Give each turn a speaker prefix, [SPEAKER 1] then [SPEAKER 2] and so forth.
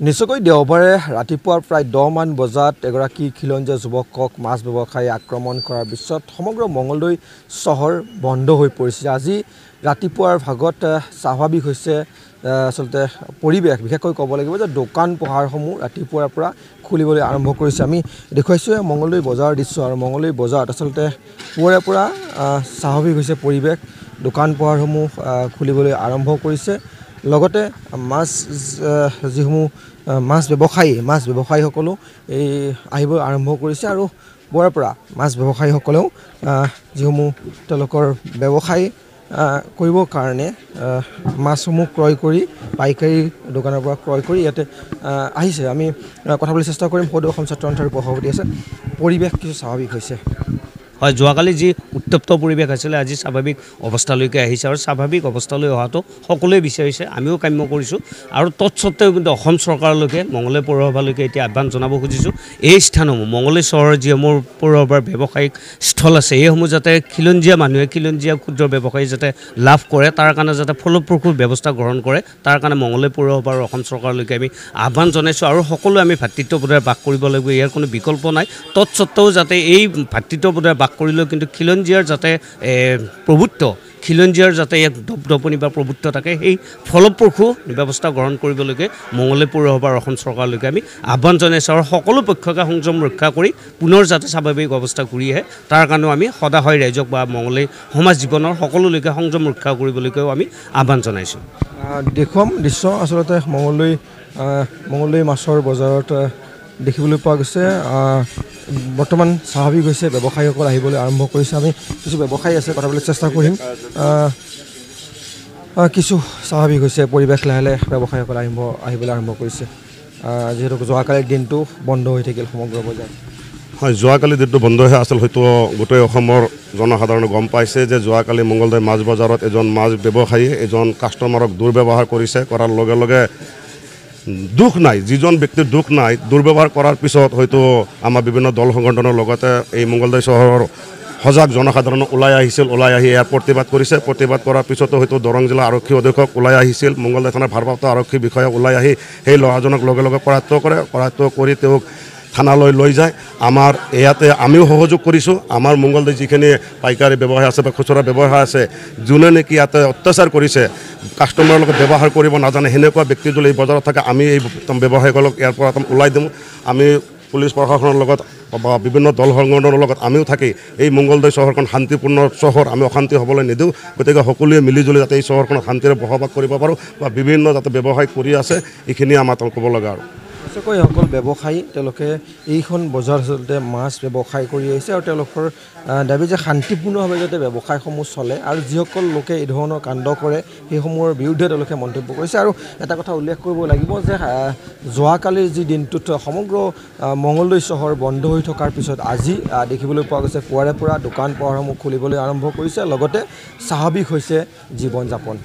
[SPEAKER 1] নিশ্চয়কৈ দেওবাৰে ৰাতিপুৱা প্ৰায় দহমান বজাত এগৰাকী খিলঞ্জীয়া যুৱকক মাছ ব্যৱসায়ী আক্ৰমণ কৰাৰ পিছত সমগ্ৰ মঙলদৈ চহৰ বন্ধ হৈ পৰিছে। আজি ৰাতিপুৱাৰ ভাগত স্বাভাৱিক হৈছে আচলতে পৰিৱেশ। বিশেষকৈ ক'ব লাগিব যে দোকান পোহাৰসমূহ ৰাতিপুৱাৰ পৰা খুলিবলৈ আৰম্ভ কৰিছে। আমি দেখুৱাইছোঁ মঙলদৈ বজাৰৰ দৃশ্য আৰু মঙলদৈ বজাৰত আচলতে পুৱাৰে পৰা স্বাভাৱিক হৈছে পৰিৱেশ। দোকান পোহাৰসমূহ খুলিবলৈ আৰম্ভ কৰিছে। লগতে মাছ যিসমূহ মাছ ব্যৱসায়ী মাছ ব্যৱসায়ীসকলো এই আহিব আৰম্ভ কৰিছে আৰু পুৱাৰে পৰা মাছ ব্যৱসায়ীসকলেও যিসমূহ তেওঁলোকৰ ব্যৱসায় কৰিবৰ কাৰণে মাছসমূহ ক্ৰয় কৰি পাইকাৰী দোকানৰ পৰা ক্ৰয় কৰি ইয়াতে আহিছে। আমি কথা পাতিবলৈ চেষ্টা কৰিম। সদৌ অসম ছাত্ৰ সন্থাৰ সভাপতি আছে। পৰিৱেশ কিছু স্বাভাৱিক হৈছে।
[SPEAKER 2] হয় যোৱাকালি যি উত্তপ্ত পৰিৱেশ আছিলে আজি স্বাভাৱিক অৱস্থালৈকে আহিছে আৰু স্বাভাৱিক অৱস্থালৈ অহাটো সকলোৱে বিচাৰিছে আমিও কাম্য কৰিছোঁ। আৰু তৎসত্বেও কিন্তু অসম চৰকাৰলৈকে মঙলদৈ পৌৰসভালৈকে এতিয়া আহ্বান জনাব খুজিছোঁ এই স্থানসমূহ মঙলদৈ চহৰৰ যিসমূহ পৌৰসভাৰ ব্যৱসায়িক স্থল আছে এইসমূহ যাতে খিলঞ্জীয়া মানুহে খিলঞ্জীয়া ক্ষুদ্ৰ ব্যৱসায়ী যাতে লাভ কৰে তাৰ কাৰণে যাতে ফলপ্ৰসূ ব্যৱস্থা গ্ৰহণ কৰে তাৰ কাৰণে মঙলদৈ পৌৰসভা আৰু অসম চৰকাৰলৈকে আমি আহ্বান জনাইছোঁ আৰু সকলোৱে আমি ভাতৃত্ববোধেৰে বাস কৰিব লাগিব ইয়াৰ কোনো বিকল্প নাই। তৎসত্বেও যাতে এই ভাতৃত্ববোধেৰে বাস কৰিলেও কিন্তু খিলঞ্জীয়াৰ যাতে প্ৰভুত্ব খিলঞ্জীয়াৰ যাতে এক দপদপনি বা প্ৰভুত্ব থাকে সেই ফলপ্ৰসূ ব্যৱস্থা গ্ৰহণ কৰিবলৈকে মঙলদৈ পৌৰসভাৰ অসম চৰকাৰলৈকে আমি আহ্বান জনাইছোঁ আৰু সকলো পক্ষকে সংযম ৰক্ষা কৰি পুনৰ যাতে স্বাভাৱিক অৱস্থা ঘূৰি আহে তাৰ কাৰণেও আমি সদায় ৰাইজক বা মঙলদৈ সমাজ জীৱনৰ সকলোলৈকে সংযম ৰক্ষা কৰিবলৈকেও আমি আহ্বান জনাইছোঁ।
[SPEAKER 1] দেখুৱাম দৃশ্য আচলতে মঙলদৈ মঙলদৈ মাছৰ বজাৰত দেখিবলৈ পোৱা গৈছে বৰ্তমান স্বাভাৱিক হৈছে ব্যৱসায়ীসকল আহিবলৈ আৰম্ভ কৰিছে। আমি কিছু ব্যৱসায়ী আছে কথা পাতিবলৈ চেষ্টা কৰিম। কিছু স্বাভাৱিক হৈছে পৰিৱেশ লাহে লাহে ব্যৱসায়ীসকল আহিব আহিবলৈ আৰম্ভ কৰিছে। যিহেতু যোৱাকালিৰ দিনটো বন্ধ হৈ থাকিল সমগ্ৰ বজাৰ
[SPEAKER 3] হয় যোৱাকালি দিনটো বন্ধ হৈ আছিল হয়তো গোটেই অসমৰ জনসাধাৰণে গম পাইছে যে যোৱাকালি মংগলদৈ মাছ বজাৰত এজন মাছ ব্যৱসায়ীয়ে এজন কাষ্টমাৰক দুৰ্ব্যৱহাৰ কৰিছে। কৰাৰ লগে লগে দুখ নাই যিজন ব্যক্তিৰ দুখ নাই দুৰ্ব্যৱহাৰ কৰাৰ পিছত হয়তো আমাৰ বিভিন্ন দল সংগঠনৰ লগতে এই মংগলদৈ চহৰৰ সজাগ জনসাধাৰণ ওলাই আহিছিল ওলাই আহি ইয়াৰ প্ৰতিবাদ কৰিছে। প্ৰতিবাদ কৰাৰ পিছতো হয়তো দৰং জিলা আৰক্ষী অধীক্ষক ওলাই আহিছিল মংগলদৈ থানাৰ ভাৰপ্ৰাপ্ত আৰক্ষী বিষয়া ওলাই আহি সেই ল'ৰাজনক লগে লগে কৰায়ত্ব কৰে। কৰায়ত্ব কৰি তেওঁক থানালৈ লৈ যায়। আমাৰ ইয়াতে আমিও সহযোগ কৰিছোঁ। আমাৰ মংগলদৈ যিখিনি পাইকাৰী ব্যৱসায় আছে বা খুচুৰা ব্যৱসায় আছে যোনে নেকি ইয়াতে অত্যাচাৰ কৰিছে কাষ্টমাৰৰ লগত ব্যৱহাৰ কৰিব নাজানে সেনেকুৱা ব্যক্তি যদি এই বজাৰত থাকে আমি এই ব্যৱসায়ীসকলক ইয়াৰ পৰা ওলাই দিওঁ। আমি পুলিচ প্ৰশাসনৰ লগত বা বিভিন্ন দল সংগঠনৰ লগত আমিও থাকি এই মংগলদৈ চহৰখন শান্তিপূৰ্ণ চহৰ আমি অশান্তি হ'বলৈ নিদিওঁ। গতিকে সকলোৱে মিলিজুলি যাতে এই চহৰখনত শান্তিৰে বসবাস কৰিব পাৰোঁ বা বিভিন্ন যাতে ব্যৱসায় কৰি আছে এইখিনিয়ে আমাৰ ক'ব লগা আৰু।
[SPEAKER 1] সঁচাকৈ অকল ব্যৱসায়ী তেওঁলোকে এইখন বজাৰ আচলতে মাছ ব্যৱসায় কৰি আহিছে আৰু তেওঁলোকৰ দাবী যে শান্তিপূৰ্ণভাৱে যাতে ব্যৱসায়সমূহ চলে আৰু যিসকল লোকে এই ধৰণৰ কাণ্ড কৰে সেইসমূহৰ বিৰুদ্ধে তেওঁলোকে মন্তব্য কৰিছে। আৰু এটা কথা উল্লেখ কৰিব লাগিব যে যোৱাকালিৰ যি দিনটোত সমগ্ৰ মঙলদৈ চহৰ বন্ধ হৈ থকাৰ পিছত আজি দেখিবলৈ পোৱা গৈছে পুৱাৰে পৰা দোকান পোহাৰসমূহ খুলিবলৈ আৰম্ভ কৰিছে। লগতে স্বাভাৱিক হৈছে জীৱন যাপন।